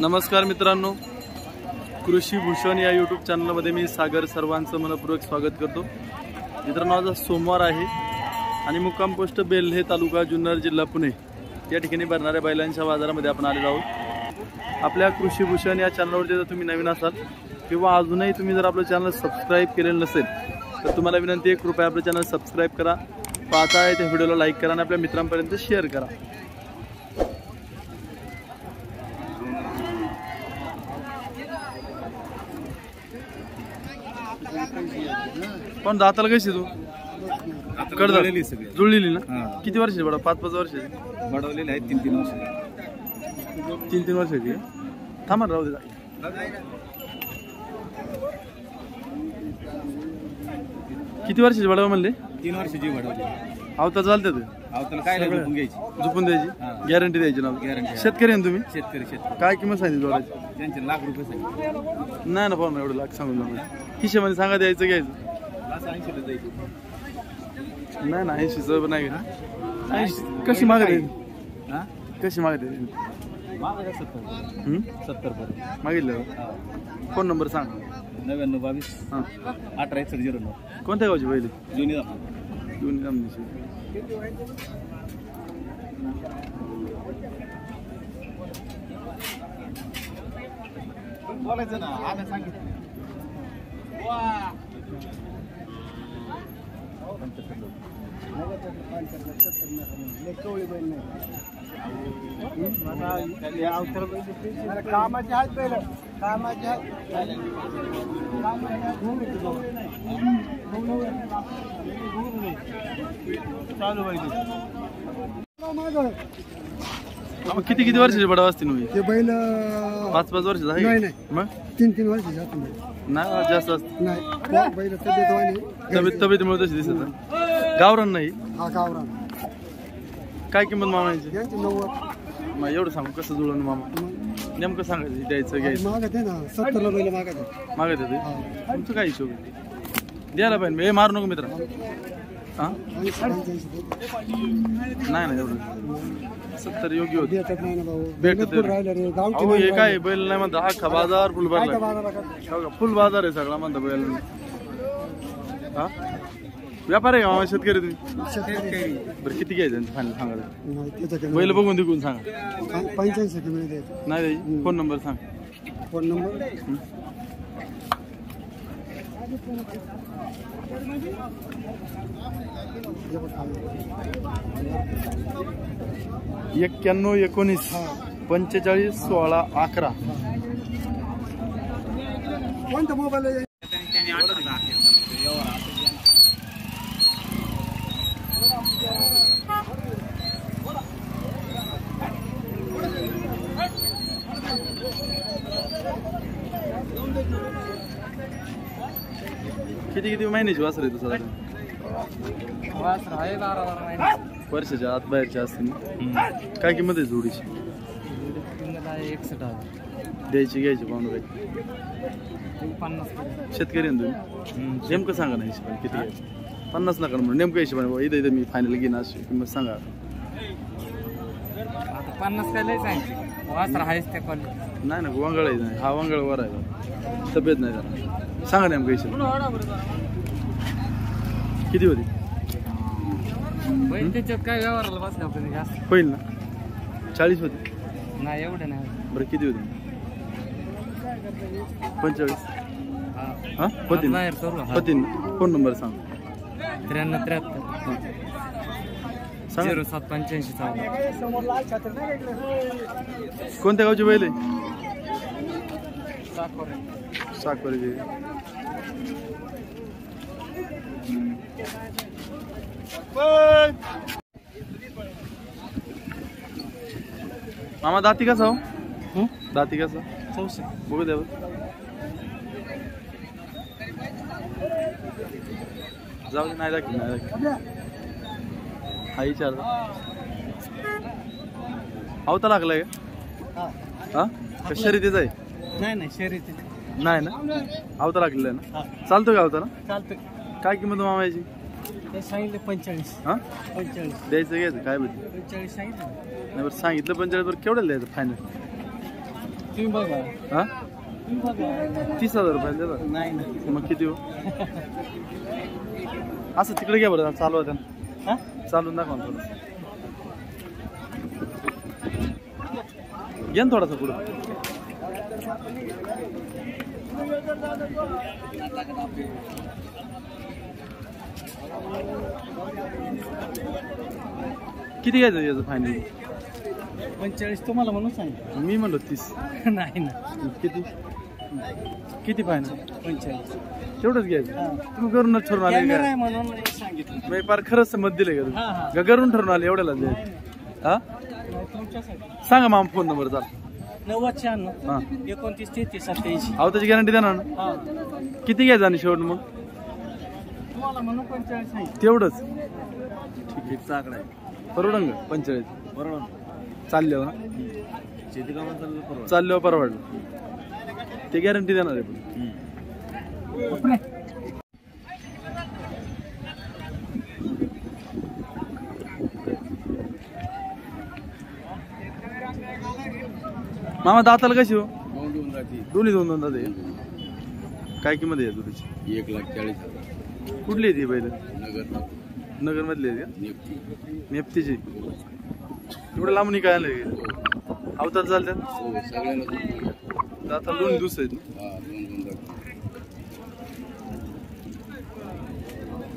नमस्कार मित्रांनो. कृषी भूषण या यूट्यूब चॅनलमध्ये मी सागर सर्वांचं मनपूर्वक स्वागत करतो. मित्रांनो आज सोमवार आहे आणि मुक्काम पोस्ट बेल्हे तालुका जुन्नर जिल्हा पुणे या ठिकाणी भरणाऱ्या बैलांच्या बाजारामध्ये आपण आलेलो आहोत. आपल्या कृषी भूषण या चॅनलवरती जर तुम्ही नवीन असाल किंवा अजूनही तुम्ही जर आपलं चॅनल सबस्क्राईब केलेलं नसेल तर तुम्हाला विनंती आहे कृपया आपलं चॅनल सबस्क्राईब करा. पाहता आहे त्या व्हिडिओला लाईक करा आणि आपल्या मित्रांपर्यंत शेअर करा. पण दाताला कशी तू? जुळलेली सगळी. जुळलेली ना? हा. किती वर्षाची बडा? पाच पाच वर्षाची वाढवलेले आहेत तीन तीन वर्ष. तीन तीन वर्षाची आहे? थांबा ना, राहू दे. किती वर्षाची बडा म्हणले? तीन वर्षाची वाढवली आवता चालते ते? अवताला काय लागलं पण घ्यायची झुकून हा. द्यायची? गॅरंटी द्यायची ना Guarantee. शेतकरी आहे ना तुम्ही? शेतकरी शेतकरी. काय किंमत सांगितली जोडायची त्यांचे लाख रुपये सांगितले. नाही ना पाहू ना एवढं लाख सांगून हिशेमध्ये सांगा द्यायचं घ्यायचं. नाही ना ऐंशीचं नाही का ऐंशी कशी मागते हा कशी मागते माझं काय सत्तर हं? सत्तर पर्यंत मागितलं का? हा. फोन नंबर सांग नव्याण्णव बावीस हां अठरा एकसष्ट झिरो नऊ कोणत्या गावची पहिले जुनी दाखवा दोन्ही जमिनीची बोलायचं ना आम्ही सांगितलं कामाचे आहेत कामाचे आहेत चालू मग किती किती वर्षाचे बडा असतील ते बैल पाच पाच वर्षाचा आहे? नाही. मग? तीन तीन वर्ष जातो बैल. नाही जास्त असत. नाही. बैल तब्येत वाणी तब्येत तब्येतीमुळे तशी दिसत. गावरान नाही? हा गावरा काय किंमत मामाची यांचे नव्वद. मग एवढं सांगू कसं जुळून मामा? नेमकं सांगायचं द्यायचं घ्यायचं. मागत आहे ना सत्तरला बैल मागत आहे. मागत येते हा. तुमचं काय हिशोब आहे? द्यायला पाहिजे. हे मारू नको मित्र. हा. नाही नाही एवढं. सत्तर योग्य होते. भेटत नाही ना भाऊ. भेटत भेटत राहिलं रे गावठी अहो हे काय. बैल नाही म्हणता अख्खा बाजार फुल काय बाजाराला? हो का? फुल बाजार आहे सगळा म्हणता बैल. हा? व्यापार आहे का मामा शेतकरी तुम्ही? शेतकरी बरं किती घ्यायचं फायनल सांगा नाही, त्याच्याकडे बैल बघून तिकून सांगा. पंच्याऐंशी कमी नाही फोन नंबर सांग. Phone number? हे. एक्क्याण्णव एकोणीस पंचेचाळीस सोळा अकरा. कोणता मोबाईल आहे? किती किती महिन्याची वासर आहे तुझं वर्षाच्या आत बाहेरच्या असतील? काय किंमत आहे जोडीची? द्यायची घ्यायची पाहून काय शेतकरी आहे तुम्ही? नेमकं सांगा ना हिशोबाने किती घ्यायचं पन्नास नका म्हणून नेमकं हिशोबाने इथं इथं मी फायनल घेईन अशी किंमत सांगा. पन्नास काय लय सांगितले? वासर आहेच त्या क्वालिटी नाही ना वंगळ आहे हा वंगळ वर आहे तब्येत नाही जरा. सांगा नेमकं हिशोब. किती होती? त्याच्यात काय व्यवहाराला बसले आपल्याला जास्त होईल ना. चाळीस होती. नाही एवढं नाही. बरं किती होती? पंचेचाळीस. हा. हा? होती ना. बाहेर करू हा. होती ना. फोन नंबर सांग. त्र्याण्णव त्र्याहत्तर. सांगा. झिरो सात पंच्याऐंशी चौदा. कोणत्या गावची बैल आहे? साखरेची. मामा दाती कसा हो? दाती कसा? चौशे बघू द्या. जाऊ दे नाही दाखव नाही दाखव हा विचार आवता लागलाय का? हा. शर्यतीचा आहे? नाही नाही शर्यती नाही ना? आवता लागलेला आहे ना? चालतो का आवता ना? चालतं काय किंमत मामायची? ते सांगितलं पंचेचाळीस. हा? पंचेचाळीस. द्यायचं घ्यायचं? काय बघ पंचेचाळीस सांगितलं. नाही बरं सांगितलं पंचेचाळीस बरं केवढं द्यायचं फायनल तुम्ही बघा. हा? तुम्ही बघा. तीस हजार रुपये देतात नाही मग किती हो? असं तिकडे घ्या बरं चालू आहे हा? चालून दाखवा ना थोडं घ्या ना थोडासा पुढं. किती घ्यायचं याचं फायनल पंचेचाळीस तुम्हाला म्हणून सांग मी म्हणलो तीस. नाही ना. किती? किती फायनल पंचेचाळीस. तेवढंच घ्यायचं. तुम्ही करूनच ठरवून आले कॅमेरा का? आहे म्हणून सांगितलं. फार खरंच मत दिले का हा, हा. तुम्ही? ठरवून आले एवढ्याला? द्यायचं हा? तुमच्यासाठी. सांगा मामा फोन नंबर चाल. नव्वद शहाण्णव. हा. एकोणतीस तेहतीस सत्याऐंशी. अहो त्याची गॅरंटी देणार ना? हा. किती घ्यायचं आणि शेवट मग? तुम्हाला म्हणून पंचेचाळीस सांगितलं तेवढंच. ठीक आहे चाकडा आहे. परवडंग पंचेचाळीस. बरोबर चालले हो ना? शेती कामात चाललं परवड चालल्यावर परवडलं. ते गॅरंटी देणार आहे पण. मामा दाताला कशी हो? दोन दोन्ही दोन दोन दाते काय किंमत आहे दुधीची? एक लाख चाळीस हजार. कुठली आहे ती पहिले नगर नगर मधली आहे का? नेप्तीची एवढं लांबून काय आलं अवतार चालतात हो सगळ्यांना दोन दोन. तर आता दोन दिवस आहेत ना. हा दोन दोन राहते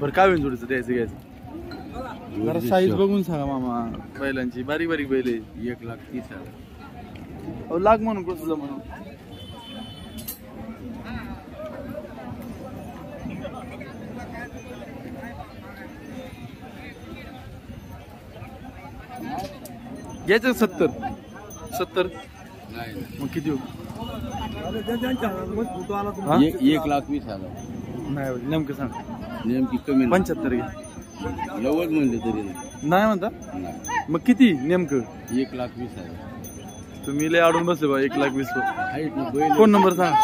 बरं काय होईल जोडीचं? द्यायचं घ्यायचं? जरा साईज बघून सांगा मामा बैलांची. बारीक बारीक बैल आहे. एक लाख तीस हजार. अहो लाग म्हणून कसलं म्हणून. घ्यायचं सत्तर? सत्तर? नाही मग किती हो हा? एक लाख वीस हजार. नाही नेमकं सांग. नेमकी कमी नाही. पंच्याहत्तर घ्या नव्वद म्हणले तरी नाही. नाही म्हणता? नाही. मग किती? नेमकं? एक लाख वीस हजार. तुम्ही लय अडून बसले बा एक लाख वीस फोन नंबर सांग.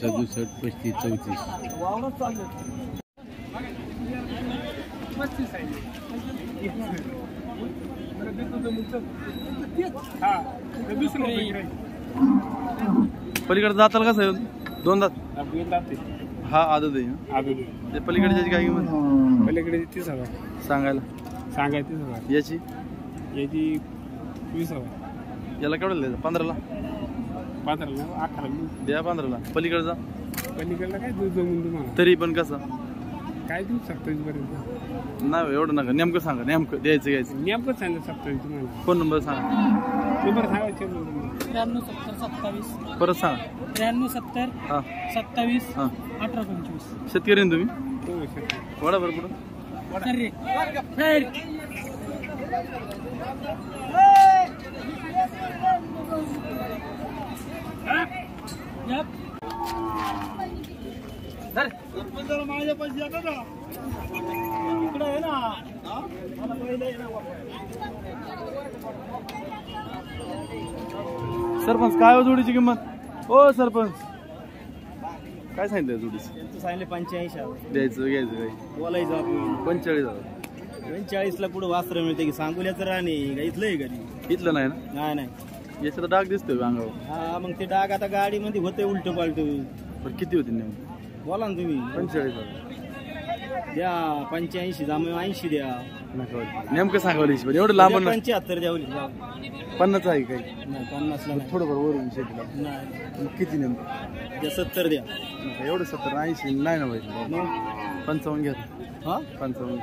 सदुसष्ट पस्तीस चौतीस. पलीकडे जाताल कसं आहे दोन दात हा. आदत आहे. ना? ते पलीकडच्याची काय किंमत? पलीकडे तीस हजार. सांगायला. हजार. याची? याची वीस याला केवढं द्यायचं पंधराला? पंधरा अकरा द्या पंधराला. पलीकडचा? पलीकडला काय दूध जमून तुम्हाला? तरी पण कसं? काय देऊ सत्तावीस पर्यंत नाही एवढं नका. नेमकं सांगा. नेमकं द्यायचं घ्यायचं. नेमकं सांगितलं सत्तावीस तुम्हाला. फोन नंबर सांगा. नंबर सांगायचे त्र्याण्णव सत्तर सत्तावीस. परत सांगा. त्र्याण्णव सत्तर. हा. सत्तावीस. हा. अठरा पंचवीस. शेतकरी आहे ना तुम्ही? हो सर वडा बरं सर रे. फेर. Yep. सरपंच काय हो जोडीची किंमत? हो सरपंच. काय सांगितलं जोडीचं? सांगले पंच्याऐंशी द्यायचं घ्यायचं काय? बोलायचं आपण पंचेचाळीस हजार. पंचेचाळीसला पुढे वास्त्र मिळते की सांगुल्याचं राणे का? इथलं आहे कधी इथलं नाही ना? नाही नाही. याचा तर डाग दिसतोय अंगावर. हा मग ते डाग आता गाडीमध्ये होते उलट पालट. पण किती होती नेमकी? बोला ना तुम्ही. पंचेचाळीस हजार. द्या पंच्याऐंशी जा मग ऐंशी द्या. नका. नेमकं सांगावं हिशोब एवढं लांब द्या पंच्याहत्तर द्या उलट. पन्नास आहे काही. नाही पन्नासला नाही. थोडं बरं वरून शेतीला. नाही. मग किती नेमकं? द्या सत्तर द्या. नका, एवढं सत्तर ऐंशी नाही ना पाहिजे मग? पंचावन्न घ्या. हा? पंचावन्न.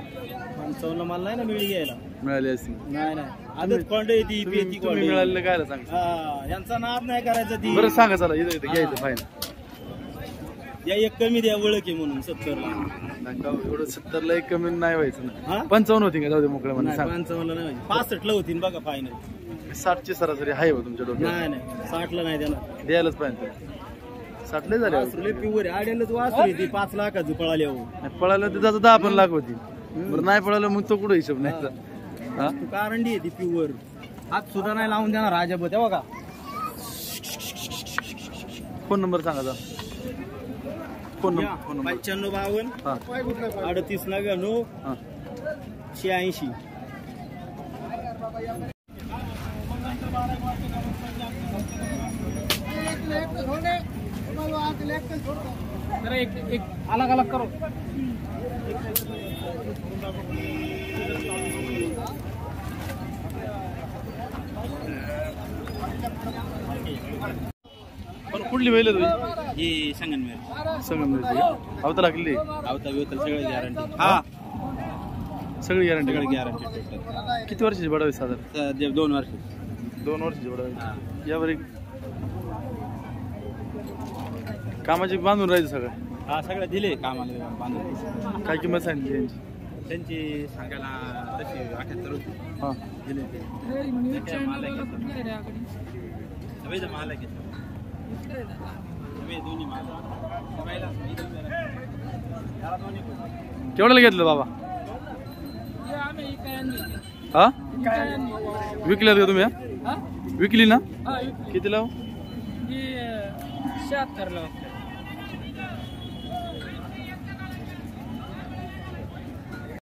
पंचावन्न मला नाही ना मिळी घ्यायला? मिळाली असती. नाही नाही. कोंड येते तुम्ही कोंड. मिळालेलं काय सांग? हा यांचा नाद नाही करायचा ती. बरं सांगा चला इथं इथं घ्यायचं फाईन या एक कमी द्या ओळख आहे म्हणून सत्तरला. नका हो, एवढं सत्तरला एक कमी नाही व्हायचं हा? ना पंचावन्न होती का? जाऊ दे मोकळ्या नाही सांग. पंचावन्नला नाही. पासष्टला होतीन बघा फायनल साठची सरासरी आहे हो तुमच्या डोक्यात. नाही नाही. साठला नाही देणार. द्यायलाच पाहिजे. साठले झाले वासरू लय प्युअर आहे. आड्यालाच वासरू ती. पाच लाखाचं पळाले हो नाही, पळालं तर त्याचं दहा पण लाख होती. बरं नाही पळालं मग तो कुठं हिशोब नाही. हा. तू कारंडी आहे ती प्युअर हात सुद्धा नाही लावून देणार आहे बघा. फोन नंबर सांगा जा फोन नंबर फोन नंबर. पंच्याण्णव बावन्न हा. अडतीस नव्याण्णव हा. शहाऐंशी. जरा एक एक अलग अलग करो. पण कुठली आहे तुम्ही ही संगनमेर संगम अवताला किल्ली आवता बिवता सगळं गॅरंटी हा. सगळी गॅरंटी सगळं गॅरंटी किती वर्षाची बडावी साधारण? दोन वर्ष. दोन वर्षाची बडावी यावर एक कामाची बांधून राहायचं सगळं? हा सगळं दिले कामाला बांधून काय किंमत सांगितली यांची त्यांची सांगायला तशी अठ्याहत्तर होती. हां. दिले ते. आहे दोन्ही माल पहिला त्याला दोन्ही पण. केवढ्याला घेतलं बाबा? हा? विकल्यात का तुम्ही? हा? विकली ना? किती लाव शहात्तर ला